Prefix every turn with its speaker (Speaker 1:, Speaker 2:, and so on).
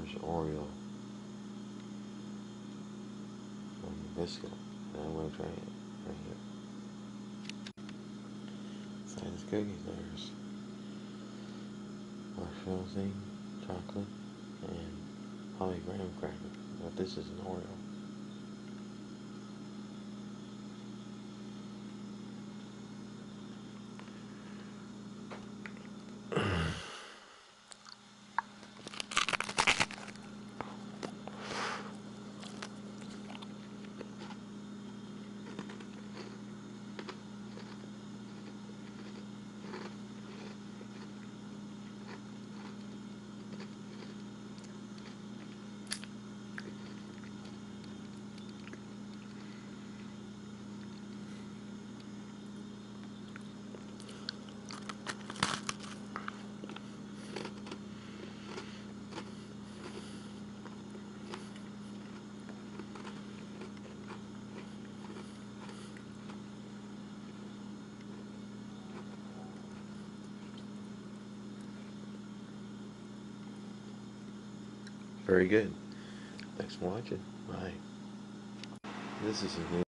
Speaker 1: There's Oreo on the biscuit. I'm gonna try it right here. Inside this cookies, there's marshmallow thing, chocolate, and holly graham cracker. But this is an Oreo. Very good. Thanks for watching. Bye. This is a new